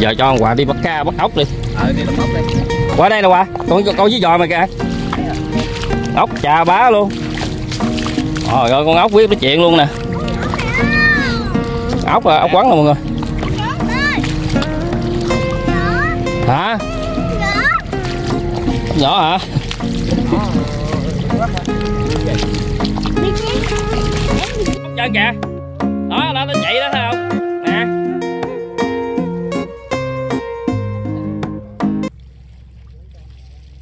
giờ cho ông quà đi bắt cá bắt ốc đi. Ờ đi ốc đi qua đây nè quà con con với giò mày kìa. Ốc chà bá luôn. Rồi ơi con ốc biết nói chuyện luôn nè. Ốc à, ốc quắn nè mọi người. Hả? Nhỏ hả? Chân kìa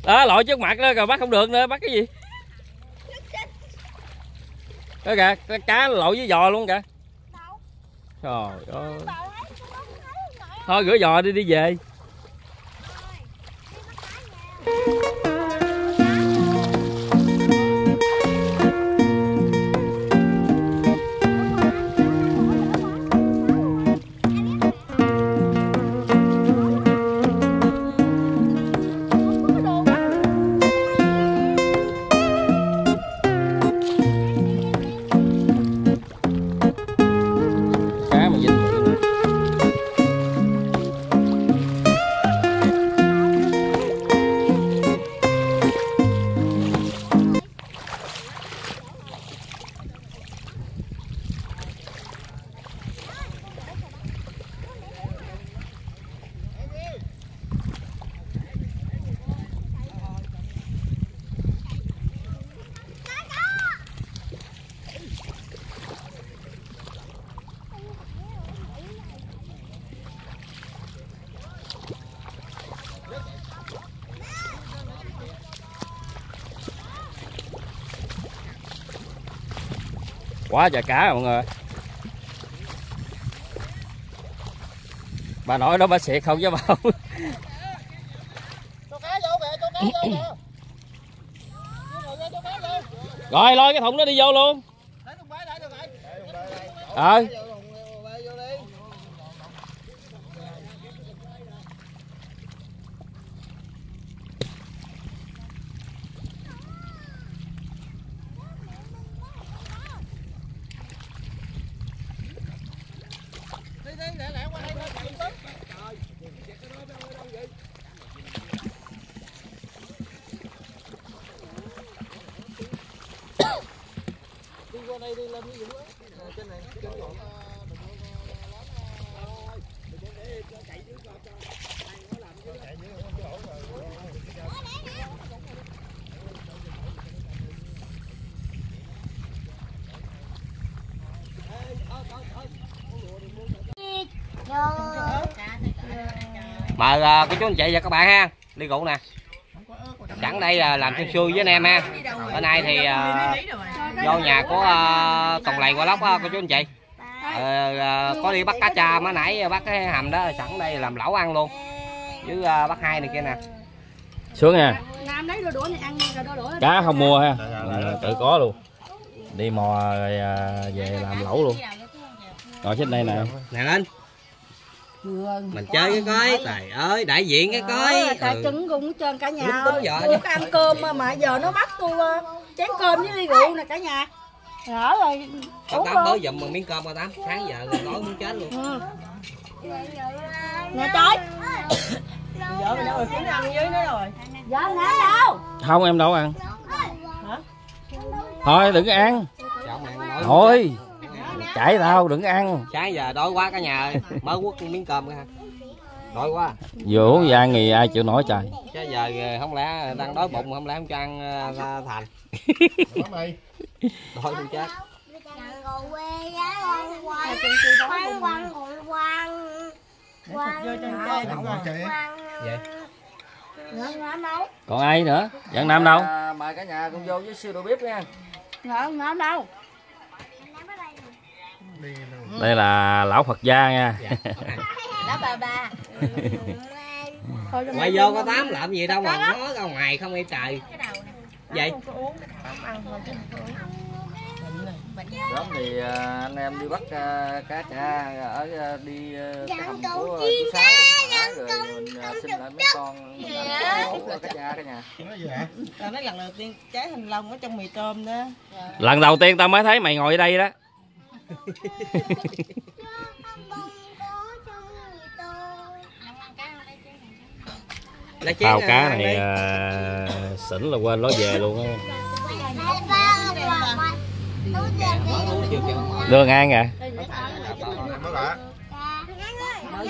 đó lội trước mặt đó, rồi bắt không được nữa, bắt cái gì? Đó kìa, cái cá lội với giò luôn kìa. Trời ơi. Thôi rửa giò đi đi về. cá quá trời cá mọi người. Bà nội đó bà xịt không chứ bà không. Cho cá vô kìa cho cá vô kìa. Cho cá vô rồi lôi cái thùng đó đi vô luôn. Ờ. vô thùng bái vô đi đi đi để lẹ qua đây thôi chạy tốt đi qua đây đi lên cái dũng á trên này trên này mời uh, cô chú anh chị và các bạn ha. Ly rượu nè. Sẵn đây uh, làm xương xui với anh em ha. Bữa nay thì uh, vô nhà của uh, tổng lầy qua lóc uh, cô chú anh chị. Ờ, ờ, có đi bắt cá cha mới nãy bắt cái hầm đó sẵn đây làm lẩu ăn luôn. Với uh, bắt hai này kia nè. Xuống nha. Cá không mua ha. Mình tự có luôn. Đi mò rồi về làm lẩu luôn. Rồi trên đây nè. Nè lên mình chơi cái coi trời ơi đại diện cái coi Cả ừ. trứng cũng trơn cả nhà Đúng, đúng. Tôi ăn cơm mà, mà giờ nó bắt tôi ờ, chén cơm với ly rượu nè cả nhà. Rõ rồi Tao uống tám luôn. giùm một miếng cơm qua tám sáng giờ rồi tối muốn chết luôn. Ừ. Nè trời. Vợ mình đâu rồi kiếm ăn với nó rồi. Giờ nè đâu? Không em đâu ăn. Thôi đừng có ăn. Thôi chạy tao đừng ăn. Sáng giờ đói quá cả nhà ơi. Mới quất miếng cơm ha đói quá. Vừa uống ra nghỉ ai chịu nổi trời. Chứ giờ không lẽ đang đói bụng không lẽ không cho ăn ờ, thành. Đói không chết. Còn ai nữa? Dẫn nam đâu? Mời cả nhà cùng vô với siêu đồ bếp nha. Ngõ ngõ đâu đây là lão phật gia nha. Đó bà bà. Ngoài vô có tám làm gì đâu mà nó ra ngoài không đi trời. Vậy. Đó thì à, anh em đi bắt à, cá cha ở à, đi à, cái hầm của chú Sáu. rồi mình xin lại mấy con mình làm cá cha cả nhà. Tao nói lần đầu tiên trái thanh long ở trong mì tôm đó. Lần đầu tiên tao mới thấy mày ngồi ở đây đó tàu à, cá này à, xỉn là quên lối về luôn á. Lương an kìa.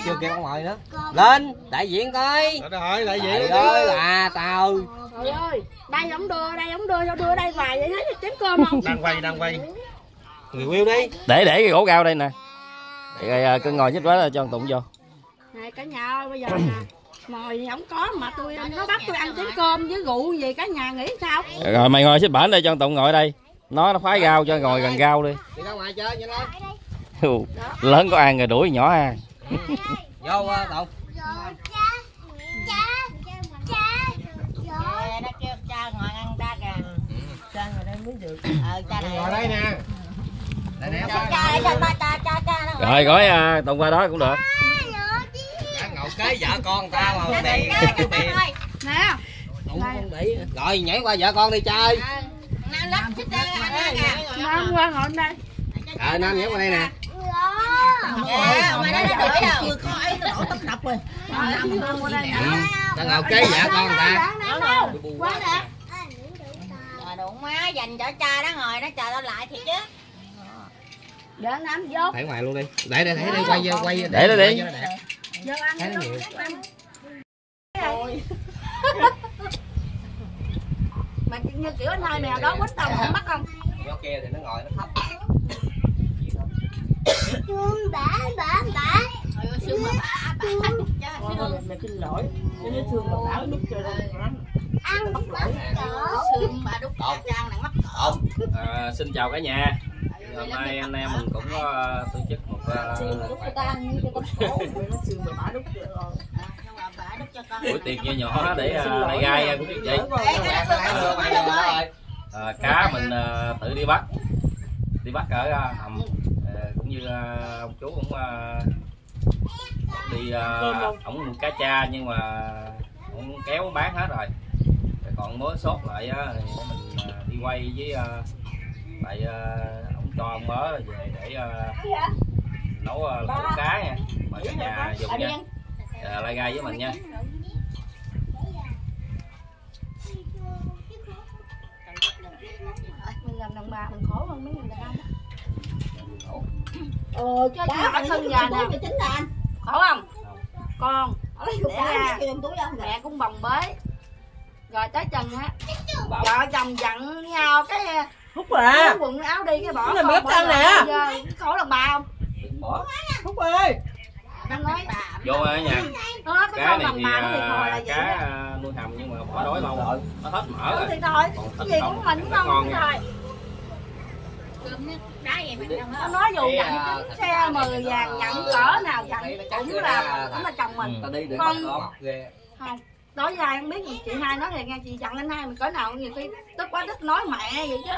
Chưa kêu ông ngoại nữa lên đại diện. Coi rồi lại Trời ơi là tao. Trời ơi đây ổng đưa đây ổng đưa sao đưa đây vài vậy? Thấy chén cơm không? Đang quay đang quay người yêu đi. Để để cái gỗ cao đây nè. Rồi à, cứ ngồi nhích quá là cho thằng tụng vô. Này cả nhà ơi bây giờ nè mồi thì không có mà tôi nó bắt tôi ăn chén cơm với rượu gì cả nhà nghĩ sao? Rồi mày ngồi xích bển đây cho thằng tụng ngồi đây. Nó nó phái rau cho ngồi gần rau đi. Đi ra ngoài chơi nhanh lên Hù, lớn có ăn rồi đuổi nhỏ ăn. Vô tụng. Kêu cha ngồi ăn ta kìa. Cha ngồi đây mới được. Ờ cha này. ngồi đây nè rồi gói à, tụng qua đó cũng được. Đã ngồi kế vợ con người ta mà đi cái tiền nè. Không bị. Rồi nhảy qua vợ con đi chơi Nam kìa. nam qua ngồi đây. Ờ nam nhảy qua đây nè. Dạ, đuổi đâu. chưa có ấy nó đổ tấm đập rồi. Nam nam qua đây ừ. ta ngồi kế vợ con người ta. Qua nè. Đụng má dành cho cha đó ngồi nó chờ tao lại thiệt chứ. Để nam vô để ngoài luôn đi. Để để để đi quay vô quay vô, Để nó đi. nó vô ăn Thấy nó nhiều. mà như kiểu anh hai mèo đó quýnh tao không bắt không Vô kia thì nó ngồi nó thấp. Sương mà bả bả cha mày xin lỗi. Cái nó thương mà bảo đút cho đây. Sương bà đút cha trang nặng mắt không. À, xin chào cả nhà hôm nay anh em mình cũng có à, tổ chức một à, con. buổi tiệc nho nhỏ để à, lại gai à, của chị chị à, cá mình à, tự đi bắt. Đi bắt ở à, hầm. À, cũng như à, ông chú cũng à, đi à, ổng cá cha nhưng mà ổng kéo bán hết rồi. Rồi còn mới sốt lại á, thì mình à, đi quay với à, tại à, ổng cho ông mớ về để à, nấu à, lẩu cá nha. Mời cả nhà dùng nha. à, lai gai với mình nha. Mình làm đàn bà mình khổ hơn mấy người đàn ông ờ chứ nhỏ thân già nè. khổ không? Con đẻ ra mẹ cũng bồng bế. Rồi tới chừng á vợ chồng giận nhau cái Phúc lấy quần áo đi cái bỏ Cái này bỏ ăn nè. khổ là bà không bỏ. Phúc ơi. nó nói. Vô ở nhà nó nói cái này thì là à, vậy cá à, nuôi hầm nhưng mà bỏ đói lâu rồi. Nó hết mỡ rồi. thì thôi. Còn cái gì cũng mình cũng ngon không nó nói dù dặn chiếc xe mười vàng dặn cỡ nào dặn cũng là cũng là chồng mình. tao đi để Con- không. Đối với ai không biết gì. Chị hai nói thì nghe chị dặn anh hai mình cỡ nào nhiều khi tức quá tức nói mẹ vậy chứ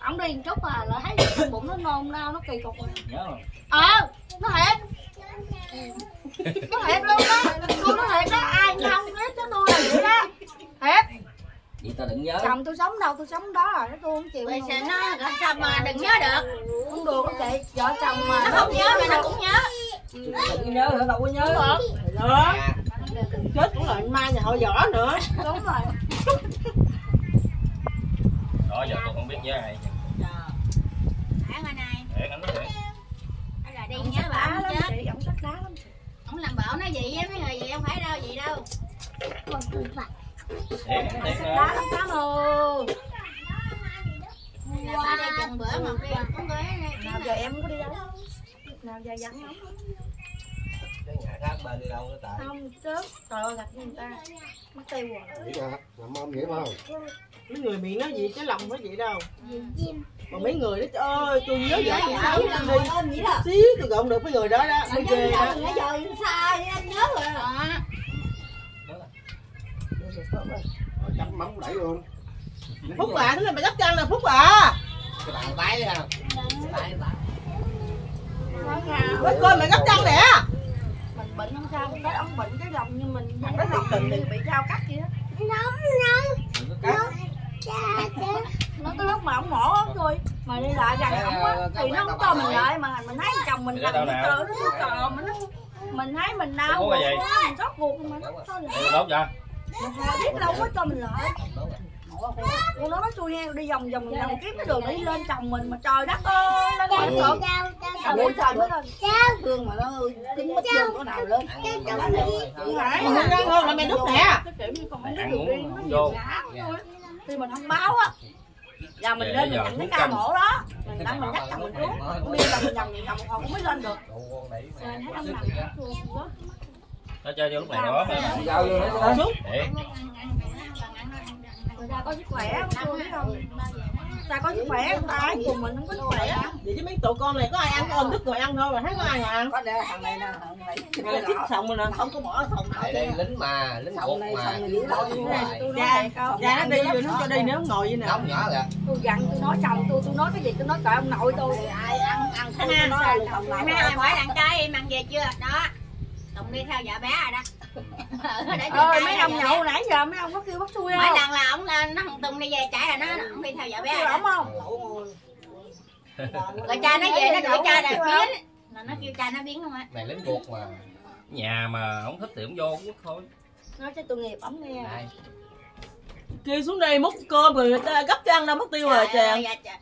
ông đi một chút à là thấy bụng nó nôn nao nó kỳ cục. Rồi nhớ rồi. Ờ nó thiệt nó thiệt luôn đó tôi nói thiệt đó ai không biết cho tôi là vậy đó. Thiệt vậy tao đừng nhớ. Chồng tôi sống đâu tôi sống đó rồi tôi không chịu Vậy nổi sẽ nữa. nó rồi sao mà đừng nhớ được. không được đâu chị vợ chồng mà. Nó không nhớ mà nó cũng nhớ. đừng nhớ nữa đâu có nhớ. Được Đó. Chết cũng lại mai nhà họ võ nữa. đúng rồi. Đó giờ tôi không biết với ai Đi ông nhớ bà không lắm chết. chị ông sắc đá lắm Ông làm bảo nó gì á mấy người gì không phải đâu gì đâu. sắc đá lắm tám ơi Là bà đi chừng bữa mà đi nào giờ em không có đi đâu? Nào giờ dẫn ông? Cái nhà khác bên đi đâu nữa tại? Không trước trời ơi gặp người ta. Mất tiêu rồi. Nghĩ ra làm mong nghĩ không mấy người miệng nói gì chứ lòng có vậy đâu. Còn mấy người đó trời ơi tôi nhớ vậy tôi xấu đi. xíu tôi gọn được mấy người đó đó. Mới ghê đó. chấm mắm đẩy luôn. Phúc à thế này mày dắt chân nè phúc à cái bàn tay ra tay nói với coi mày gấp chân nè mình bệnh không sao cái ông bệnh cái lòng như mình cái lòng mình bị dao cắt vậy đó nó tới lúc mà ông mổ ốm tôi mà đi lại gần ổng á thì nó không cho mình lại. mà mình thấy chồng mình đâu cái tờ nó cứ cò mình nó mình thấy mình đau vậy? quá mình sốt ruột mà thôi là để đốt cho. Mà họ biết đâu có cho mình lợi con nói xui heo đi vòng vòng vòng kiếm cái đường đi lên chồng mình mà trời đất ơi lên lên được trời ơi trời đất ơi Thương mà nó tính mất dương có nào lên. không ăn hơn là mày đút nè cái kiểu như con không Mày ăn biết đường đi uống nó không vô. ngã thôi. Khi mình thông báo á là mình Vậy lên mình nhận cái ca mổ đó. Mình đăng mình dắt chồng mình xuống. Không biết là mình vòng vòng còn cũng mới lên được. Lên thấy ông nằm nó chơi vô lúc này đó mà giao vô hết xuống ta có sức khỏe không tôi biết không? Người ta có sức khỏe người ta ai cùng mình không có sức khỏe. Vậy chứ mấy tụi con này có ai ăn ôm đứt rồi ăn thôi mà thấy có ai mà ăn. Có đây thằng này nè thằng này. Là chích xong rồi nè. Không có bỏ thùng tại đây lính mà lính này, mà này tôi Dạ. không Dạ nó đi rồi nó cho đi nữa ngồi vậy nè. Nóng nhỏ kìa. Tôi dặn tôi nói chồng tôi tôi nói cái gì tôi nói trời ông nội tôi. Ai ăn ăn không có nói là Mấy ai hỏi đàn trai em ăn về chưa? Đó. Tùng đi theo vợ bé rồi đó. Ơi mấy ông nhậu nãy giờ mấy ông có kêu bắt xui không? lần là ông là nó thằng Tùng đi về chạy rồi nó ông đi theo vợ bé rồi đó. không? Rồi cha nó về nó đuổi cha là biến. Là nó kêu cha nó biến không á. này lính cột mà. Nhà mà không thích thì không vô cũng thôi nói cho tội nghiệp ổng nghe. Này kêu xuống đây múc cơm rồi người ta gấp cho ăn đâu mất tiêu rồi Trời ơi, chàng. dạ, cha,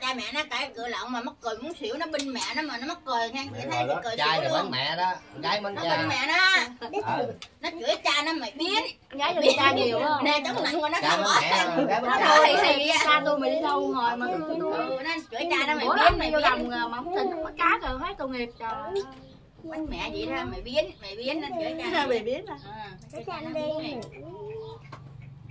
cha mẹ nó cãi cười lộn mà mắc cười muốn xỉu nó binh mẹ nó mà nó mắc cười nghe. Chị thấy rồi cười xỉu bánh mẹ đó. Gái bánh nó cha. binh mẹ nó Ờ, nó chửi cha nó mày biến. Gái cho cha nhiều không nè chống nặng mà nó cha không bỏ nó cha. thôi thì cha tôi mày đi đâu ngồi mà ừ, nó chửi cha nó mày biến mày vô biến. đồng mà không tin có cá rồi thấy tội nghiệp trời bánh mẹ vậy đó mày biến mày biến nó chửi cha mày biết à Cái chanh đi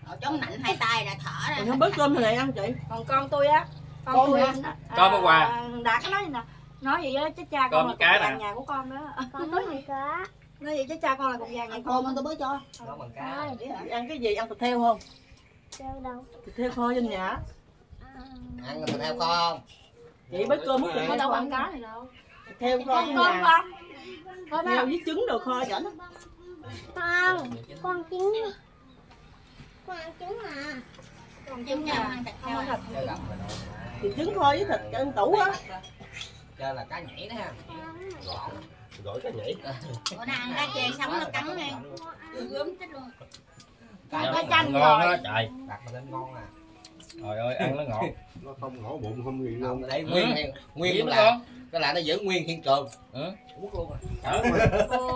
Ở chống nạnh hai tay là thở ra không bớt cơm này ăn chị. Còn con tôi á con, Con tôi nó- Con có quà. à, đạt cái nói gì nè? Nói vậy á chứ cha Con con là với cá cục nè. vàng nhà của con đó. Con có gì có nói vậy chứ cha con là cục vàng nhà ăn con. cơm tôi mới cho. Nó bằng cá ăn cái gì ăn thịt heo không? Thịt heo kho trên nhà. Ăn thịt heo kho không? Chị bớt cơm múc thịt có đâu ăn cá này đâu. Thịt heo kho con trên con nhà. con con heo đâu với trứng đồ kho chảnh Con trứng ăn thịt heo à. Chơi gặp rồi đâu. thì trứng kho với thịt ăn tủ á. Chơi là cá nhảy đó ha. Gọn. Gọi cái nhảy. Bữa nay ăn cá chê sống nó cắn ngay Gớm chết luôn. Ăn cá chanh ngon rồi. đó trời. Đặt mà lên ngon à. Trời ơi ăn nó ngọt. Nó không ngõ bụng không gì không luôn. đấy Ừ. nguyên nguyên Nguyên là cái là nó giữ nguyên thiên trường. Ừ. Luôn à.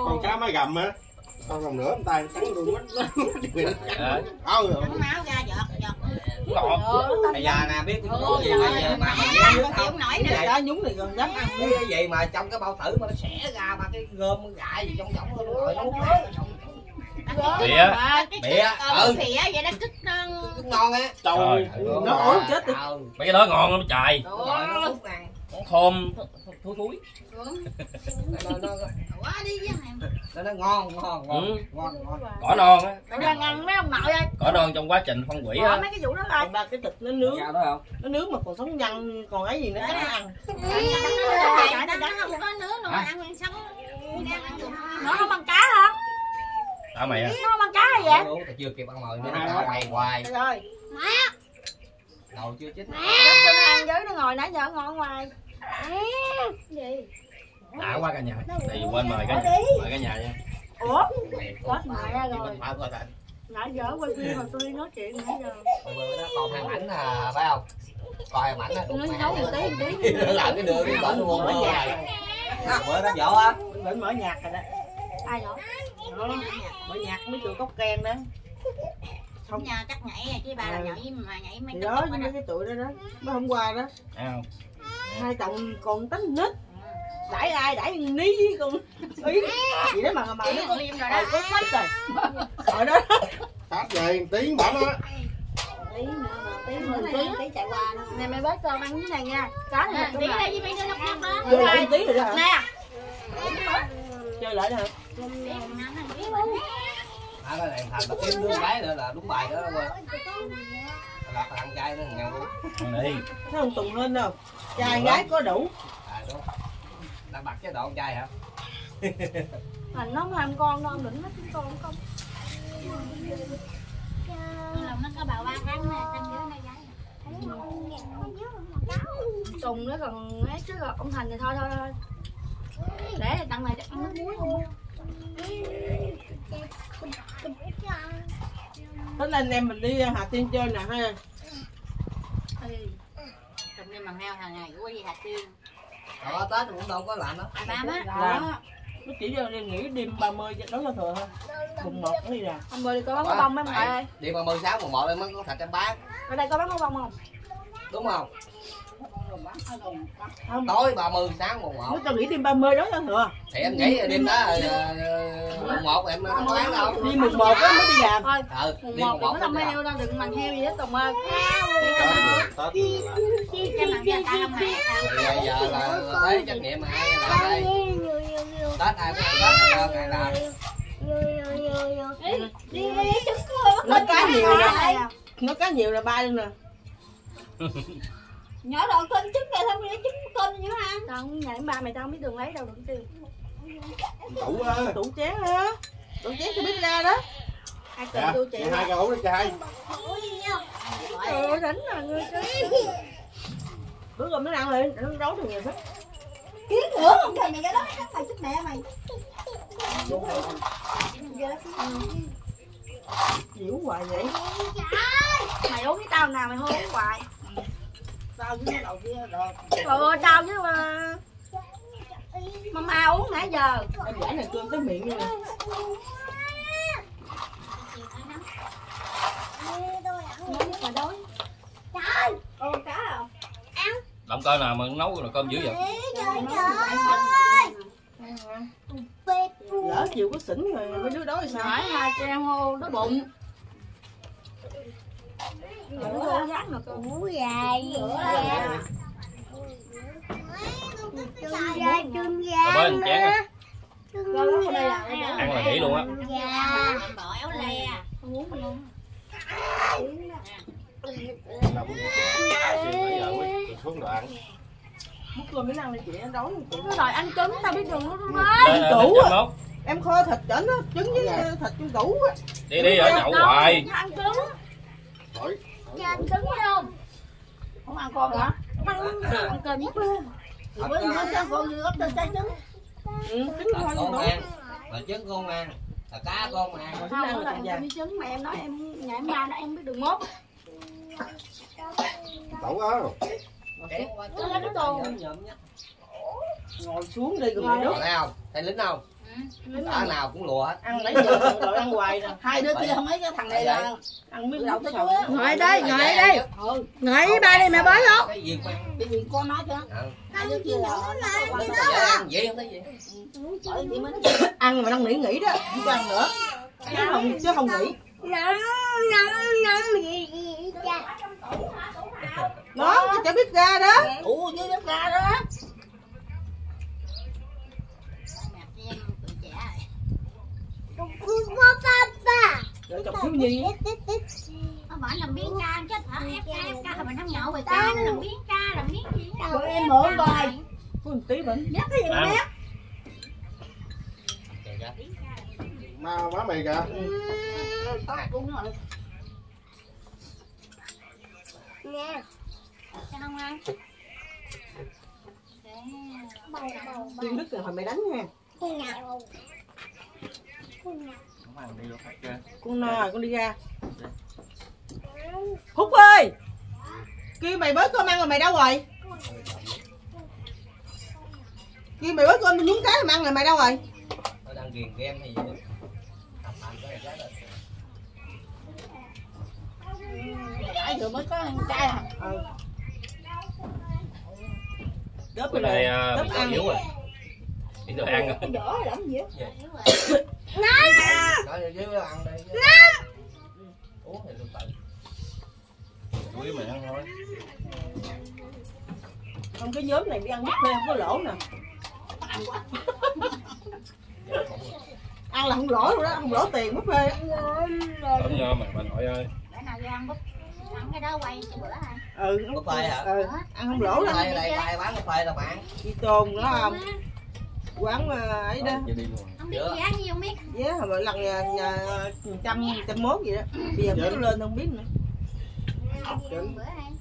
Con cá má gầm á con còn nữa tay cắn luôn mất Ờ, máu ra giọt giọt. Ngọt bây giờ nè biết cái gì mà giờ mà không? chịu nổi nữa. cá nhúng thì còn dám ăn cái gì mà trong cái bao tử mà nó xẻ ra ba cái gom gại gì trong võng nó ngồi nấu Bịa. Bịa, Ừ. Bịa vậy đó cứt nó cũng ngon á. Trời nó ổn chết đi mấy cái đó ngon lắm trời. Rồi nó hút thơm thú thúi nó nó nó nó ngon ngon ngon Ừ. ngon ngon cỏ non á Tụi đang ăn mấy ông nội ơi cỏ non trong quá trình phân hủy á mấy cái vụ đó ba cái thịt nó nướng đó không nó nướng mà còn sống nhăn còn ấy gì nữa chắc nó ăn nó không có nướng luôn ăn nguyên sống nó không ăn cá hả tao mày à nó không ăn cá hay vậy Ủa, tao chưa kịp ăn mồi nó mày hoài Trời ơi đầu chưa chết Dắt cho nó ăn với nó ngồi nãy giờ ngồi ngoài đã quá cả nhà. Thì quên mời cả mời cả nhà nha. Ủa? Mẹ ra rồi. mình phải coi thịt nãy giờ quay phim mà tôi đi nói chuyện nãy giờ. Bữa bữa đó. Còn hai mảnh à phải không? Coi hai mảnh á nó nấu một tí một tí. Làm cái đường đi bỏ luôn Mở rồi nhạc. bữa đó vỗ á Định mở nhạc rồi đó. Ai Đó, mở nhạc mấy tụi cốc ken đó. Không. Nhà chắc nhảy chứ bà là nhảy mà nhảy mấy cái đó với cái tụi đó đó. Mới hôm qua đó. Thấy không hai chồng còn tánh nít đãi ai đãi ní với con ý vậy đó mà mà nó có Im rồi ờ, đó có sách rồi. Rồi đó. Phát về tiếng bảo nó. Tí nữa mà tí nữa tí tí chạy qua. Nữa nè mày bớt cơm ăn cái này nha. Cá này Tí đây với mấy đứa nó khác đó. Chơi lại tí rồi đó hả? Nè. Chơi lại đó hả? À cái này thành mà kiếm đứa gái nữa là đúng bài đó quên là thằng trai nó ăn đi thấy không tùng lên đâu trai gái có đủ à đúng đã bật cái độ con trai hả thành nó không ham con đâu đỉnh nó chúng con không lòng nó có bào ba tháng nè trên dưới này gái tùng nó còn ấy chứ rồi ông thành thì thôi thôi thôi để đằng này chắc ăn nước muối không Thế là anh em mình đi Hà Tiên chơi nè ha. Trong đêm bằng heo hàng ngày cũng đi hạt tiên Đó, Tết cũng đâu có làm đó. à ba má Làm. Nó chỉ cho đi nghỉ đêm 30 cho đó là thừa thôi. Mùng 1 nó đi. Hôm bữa đi có bắn có bông mấy mọi ơi Đi 36 mùng 1 em mới có thịt em bán, Ở đây có bắn có bông không? đúng không? Không. Tối 30 sáng mùng 1. Nó cho nghỉ đêm 30 đó là thừa. Thì em nghĩ là đêm đó ờ, ờ, mùng 1 em có bán đâu. Đi mùng 1 á mới đi làm. Thôi Ừ, mùng đi một mùng đừng 1 có làm heo đâu đừng màn heo gì hết Tùng ơi cái bằng heo ta không hay Thì giờ là tới trách nhiệm ai làm đây. Tết ai cũng Tết ai ngày làm. Nó cá nhiều nè. Nó cá nhiều là ba luôn nè. nhỏ đoạn cơm trứng kìa thôi để trứng cơm nữa ha Tao không nhảy ba mày tao không biết đường lấy đâu đừng tiêu tủ á Tủ chén á. Tủ chén cho biết ra đó. Ai cần dạ tôi chị hai cái ổ đi trai Ôi đánh là người chứ Bữa rồi mới ăn rồi, nó đấu được nhiều hết. kiến nữa không thèm mày cái đó mày thích mẹ mày. Dữ hoài vậy. Mày uống cái tao nào mày hôn uống hoài tao với đầu kia rồi. Trời ơi tao chứ mà Mama uống nãy giờ. Em giải này cơm tới miệng luôn nè. Mà đói ô cá không động cơ nào mà nấu là cơm dữ vậy. Lỡ chịu có xỉn rồi mấy đứa đó thì sao? Hỏi hai trang hô đói bụng Mà con rồi bên chén á, Rồi lúc ở đây là ở đây. ăn là nghỉ luôn á. Bỏ éo le Không uống mà luôn. Xuống đồ ăn. Múc cơm mới ăn đi chị, nó đói. Nó đòi ăn trứng tao biết đường nó á. mốt Em kho thịt chỉnh á, trứng với ờ, thịt trong tủ á. đi đi ở nhậu hoài. Ăn trứng Ăn trứng phải không? Không ăn con hả? Ăn ăn cơm với cơm bữa nữa sao con đi gấp tên trái trứng? Ừ, trứng con ăn, là trứng con ăn, là cá con ăn. Không, có là em với trứng mà em nói em ngày em ba đó em biết đường mốt. Tủ á Nó lấy cái tô Ngồi xuống đi rồi đốt. Thấy không? Thấy lính không? Xã nào cũng lùa hết. Ăn lấy giờ rồi ăn hoài nè. hai đứa kia không ấy cái thằng này là Ăn miếng đậu tới cuối Ngồi đây, ngồi đây Ngồi với ba đây mẹ bói không Cái gì gì con nói chứ Ừ. hai đứa kia là Không có dễ ăn gì không thấy gì. Ăn mà đang nghỉ nghỉ đó, không ăn nữa. Chứ không, chứ không nghỉ. Đó, cái chả biết ra đó. ủ với đất ra đó Rồi chồng thiếu nhi. nó bảo làm biến ca chết hả? Ép ca ép ca. mình không nhậu về ca nó làm biến ca làm biến gì? Tụi em mượn bài. Có tí bệnh. nhắc cái gì mà ma má mày kìa. Có cũng rồi. Sao không ăn. Tiên Đức rồi hồi mày đánh nha đi vô phát ra Con no rồi, con đi ra. Phúc ơi! Kêu mày bớt cơm ăn rồi mày đâu rồi? Kêu mày bớt cơm nhúng cái mày ăn rồi mày đâu rồi? Nó đang ghiền game hay gì đó. Này nãy vừa mới có ăn chay à Ừ. Đớp nè, à, đớp ăn. yếu rồi đi đồ ăn rồi cái vỏ làm ăn đi. chứ. Uống thì tôi tự. quý mình ăn thôi Không cái nhóm này đi ăn buffet không có lỗ nè. ăn là không lỗ luôn đó, không lỗ tiền buffet. Tóm nho mà bà nội ơi bữa nào vô ăn búp ăn cái đó quay cho bữa hả Ừ, Buffet hả? ừ, ăn không lỗ đâu. Đây bán phê đâu bạn. Đi tồn đó không? Quán ờ, ấy đó. Biết ăn gì không biết Giá yeah, hồi lần nhà, nhà trăm trăm mốt gì đó. Bây giờ biết lên không biết nữa. bữa hay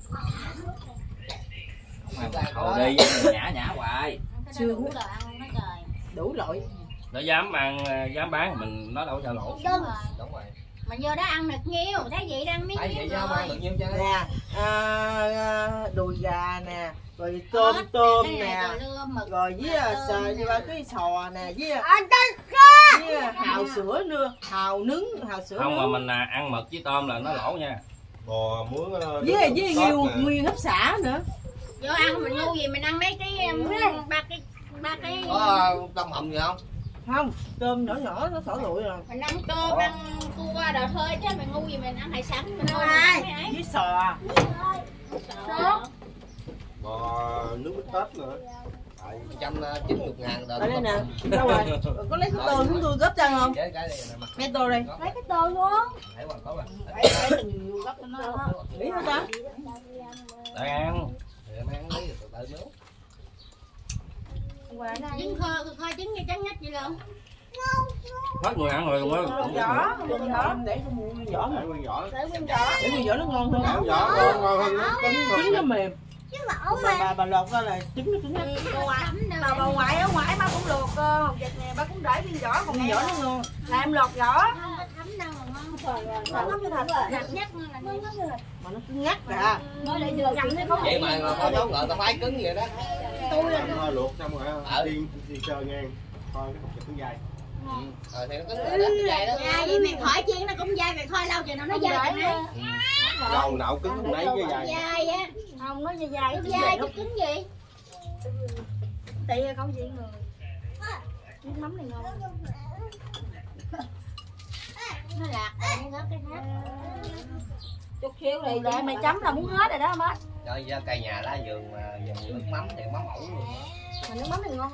Thôi đi nhã nhã hoài. Chưa đủ rồi ăn nó trời. Đủ loại. nó dám ăn dám bán mình nó đâu cho lỗ Đúng rồi. Mà vô đó ăn được nhiêu? Thấy vậy đang miếng nhiêu rồi. nè à, à, đùi gà nè rồi tôm tôm Cái này nè rồi lưa mực rồi với à, sờ như ba cái sò nè với à, Anh với hào sữa nữa hào nướng hào sữa không mà mình à, ăn mực với tôm là nó lỗ nha. Bò ờ, với với nhiều nguyên hấp xả nữa. Vô ăn mình ngu gì mình ăn mấy cái um, ba cái ba cái có ờ, tôm hùm gì không không tôm nhỏ nhỏ nó sổ lụi rồi mình ăn cơm ăn cua đồ thôi chứ mình ngu gì mình ăn hải sản mình thôi ai? với sò bò nước mít tết nữa. Trăm ờ, chín chục ngàn ở đây nè. đâu rồi? Có lấy cái tô chúng tôi gấp chân không? cái tô đây lấy cái tô luôn thấy bằng có mà nghĩ hả? Ta để ăn. Thì em ăn lấy từ từ nướng trứng kho kho trứng như trắng nhất vậy luôn hết người ăn rồi cũng vỏ vỏ để cho mua vỏ mà. Để nguyên vỏ để nguyên vỏ để nguyên vỏ nó ngon hơn. Để vỏ ngon ngon hơn. Trứng nó mềm. Bà bà, bà lọt ra là trứng nó cứng nhất bà bà ngoại ở ngoài má cũng luộc uh, hột vịt nè bà cũng để viên vỏ còn nguyên vỏ nó ngon. là em lọt vỏ mà ngon nó lắm cứng ngắt nó để vừa nhầm thế có vậy mà có chỗ ngờ tao phái cứng vậy đó tôi là luộc xong rồi Ờ. đi đi sơ ngang coi cái hột vịt nó dai ờ thì nó cứng rồi đó cái dây đó. dạ vậy mày khỏi chiên nó cũng dai mày khoi lâu chừng nào nó dai chừng đấy. Đầu não cứng lấy cái dai dai á. Không nó dai dai nó dai chứ cứng gì? Tị câu gì người. Nước mắm này ngon. Nó lạc rồi nó rớt cái khác chút xíu đi để mày chấm là muốn hết rồi đó má rồi ra cây nhà lá vườn mà dùng nước mắm thì mắm ẩu luôn. Mà nước mắm này ngon.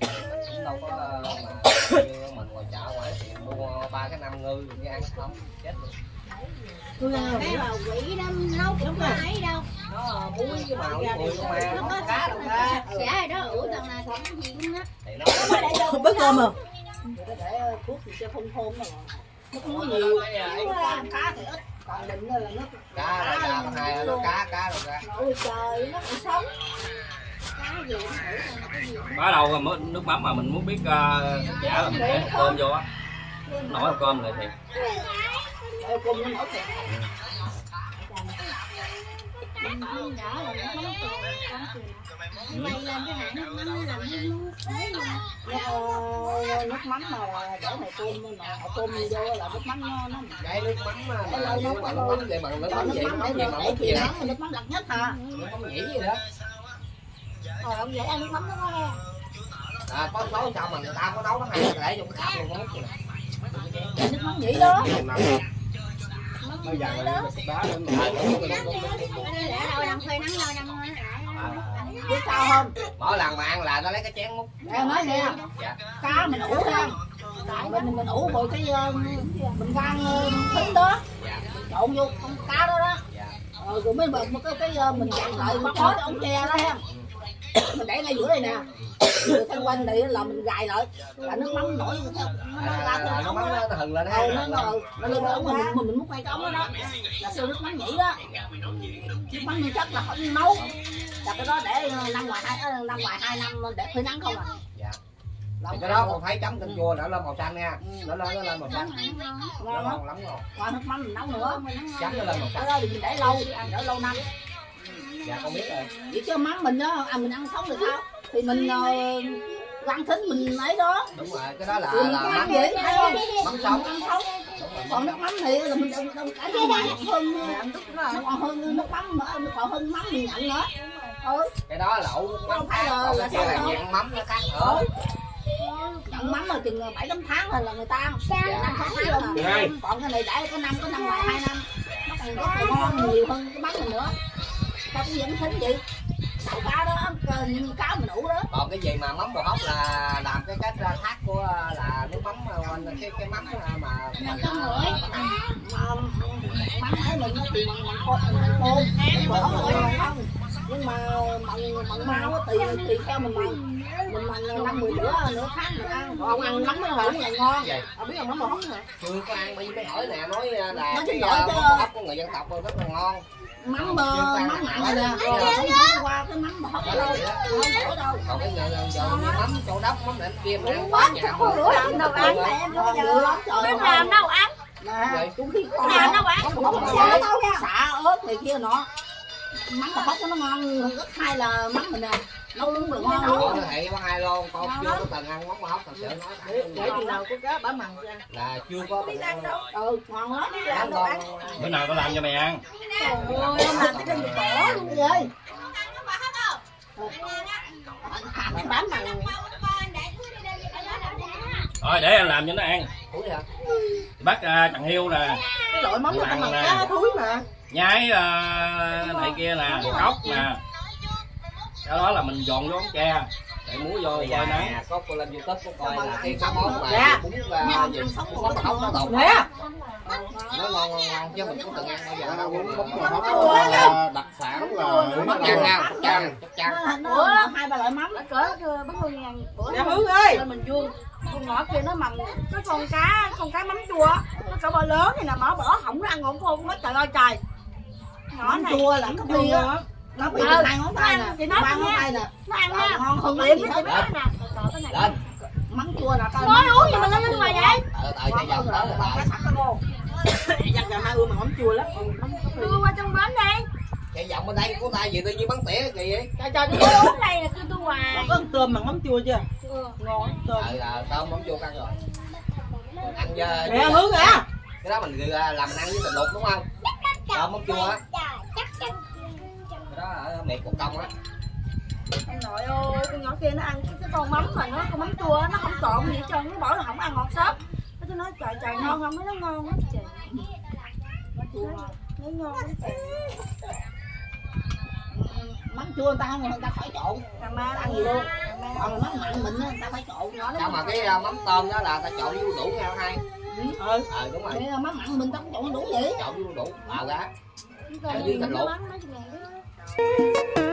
Cũng đâu có ờ, mà như mình ngoài chợ ngoài thì mua ba cái năm ngư cái ăn không chết luôn. Tôi ăn cái mà quỷ đó nấu cũng ấy đâu. Nó muối với màu mùi nó nó có cá đâu ra xả rồi đó ủa tầng này còn cái gì cũng đó thì nó không à để thuốc thì cho không thơm rồi. Nó không có nhiều. Cá thì ít còn định là nó cá là cá có hai nó cá cá đâu ra ôi trời nó còn sống. Cá là bắt đầu rồi mới- nước mắm mà mình muốn biết uh, chả là mình để cơm vô á. Nổi cơm lại thì cùng nó nổi thiệt mình không đỡ là nó không còn con chừng quay lên cái hãng nước mắm nó làm nó nuốt luôn Nó- nước mắm mà đổ mày tôm mà tôm vô là nước mắm nó nó cái nước mắm mà Cái lâu nó mà nước mắm vậy bằng nước mắm nước vậy mắm nước mắm gì mắm nước mắm đặc nhất hả nước mắm nhĩ gì đó rồi ông dễ ăn nước mắm nó ngon à có nấu sao mà người ta có nấu nó hay để dùng cái cặp luôn không Dạ, nước mắm nhĩ đó lên cái đá lên biết sao không? Mỗi lần mà ăn là nó lấy cái chén múc. Em nói nè. Dạ. Cá mình ủ ra mình mình ủ rồi cái ờ, mình rang ờ, thính đó. Dạ. Trộn vô con cá đó đó. Dạ. Rồi rồi mới bật một cái cái ờ, mình dặn lại bắt hết ống tre đó ha mình để ngay giữa đây nè. Rồi xung quanh này là mình gài lại. Là nước mắm nổi theo nó ra nó mắm nó hừng lên ha. nó nó nó lên ống mà mình mình mình múc ngay cái ống đó đó. Là siêu nước mắm nhĩ đó. Nước mắm như chất là không nấu. Là cái đó để ờ, năm ngoài hai ờ, năm ngoài hai năm để phơi nắng không à. Dạ. Thì cái đó còn thấy chấm tinh chua nữa lên màu xanh nha. Nó lên nó lên màu xanh. Ngon lắm. ngon ngon qua nước mắm mình nấu nữa. Chấm nó lên màu cái xanh đó thì mình để lâu để lâu năm dạ con biết rồi. Vậy chứ mắm mình đó à mình ăn sống được sao? Thì mình uh, quăng thính mình lấy đó. Đúng rồi cái đó là Rồi mình là có mắm ăn gì thấy không mắm sống. Ăn sống. Còn nước mắm thì là mình đừng đừng cả nước ngoài còn hơn nó còn hơn nước mắm mà nó còn hơn mắm mình nhận nữa. Ừ. Cái đó là ủ mắm Không phải khác là- còn là cái kia là dạng mắm nó khác. Nữa nhận mắm mà chừng bảy tám tháng là là người ta ăn. Dạ. năm sáu tháng là. Còn cái này để có năm có năm ngoài hai năm. Nó còn rất là ngon nhiều hơn cái mắm này nữa sao cũng vẫn thính vậy đậu cá đó ờ, như cá mình ủ đó còn cái gì mà mắm bò hóc là làm cái cách ra thác của là nước mắm mà quanh cái cái mắm mà mà mình không ngửi mắm ấy mình nó thì bằng bằng côn mà không không nhưng mà bằng bằng mau á, tùy tùy theo mình bằng mình bằng năm mười bữa nửa tháng mình ăn còn ông ăn mắm nó hở là ngon Vậy. ông biết là mắm bò hóng hả chưa có ăn bởi vì mới hỏi nè nói là Nói cái uh, mắm bò hóc của người dân tộc rất là ngon mắm bò mắm mặn này nè rồi có qua cái mắm bò hóng đâu. Không có đâu. Còn cái giờ giờ mắm châu đốc mắm nệm kia mà ăn quá nhà không rửa làm đâu ăn, em Ngon đâu lắm trời biết làm đâu ăn? Nè chung khi con Nè, nó nó quán. có một xả xả ớt này kia nó mắm cho nó ngon. Rất hay là mắm mình nè nấu nướng được ngon Nó luôn. thị có hai lon con chưa có từng ăn món hóc thật sự nói để để chừng nào có cá bả mặn ra. Là chưa có từng ăn đâu. Ừ ngon lắm. Ăn. Ngon bữa nào tao làm cho mày ăn. Ôi ông làm cái trên cỏ luôn rồi bám mặn rồi để anh làm cho nó ăn. Bắt uh, chằn hiêu nè. Cái loại mắm nó nè. cá thúi mà. Nhái ờ, này kia nè cốc nè cái đó là mình dọn vô ống tre để muối vô coi nắng. nè có cô lên youtube có coi là cái cá món mà Dạ. bún và gì bún hóc nó tồn nè nó ngon ngon ngon chứ mình có từng ăn bao giờ. Đâu bún bún bò hóc là đặc sản là chắc chắn không chắc chắn chắc chắn ủa hai ba loại mắm. Nó cỡ bắn hương ngàn bữa dạ hướng ơi. Mình vuông con nhỏ kia nó mầm. Cái con cá con cá mắm chua nó cỡ bò lớn này nè mở bỏ hỏng nó ăn ngon khô nó trời ơi trời. Nhỏ này chua là á. á nó bị Ờ, hai ngón tay nè. ba ngón nghe. tay nè. Nó ăn nha ngon hơn liệm nó nói nè. Lên. Mắm chua là coi nói uống gì mà lên ngoài vậy? Ờ tại cái dòng tới là cái tại sẵn cái cô dặn cà mai ưa mà mắm chua lắm. Đưa qua trong bến đi. Cái dòng bên đây của ta gì tự nhiên bắn tỉa kỳ vậy? Trời trời tôi uống đây là kêu tôi hoài. Có ăn tôm bằng mắm chua chưa? Ngon tôm ờ là tôm bóng chua ăn rồi. Ăn với nè hướng à cái đó mình ờ, làm mình ăn với thịt luộc đúng không? Tôm bóng chua á chắc chắn cái đó ở miệng cục công á. Ông nội ơi con nhỏ kia nó ăn cái, cái con mắm mà nó con mắm chua nó không trộn gì hết trơn nó bỏ là không ăn ngọt sớm. Nó tôi nói trời trời ngon không? Nó ngon lắm trời. Nó ngon lắm trời. Mắm chua người ta không người ta phải trộn. Cà ma ăn gì luôn? Còn mắm mặn mình á, người ta phải trộn. Nhỏ sao mà cái ờ, mắm tôm đó là ta với đu đủ nha hai? Ừ. Ờ đúng rồi. Là mắm mặn mình ta cũng trộn đủ vậy. Với đu đủ ra còn Ở dưới thịt luộc. Música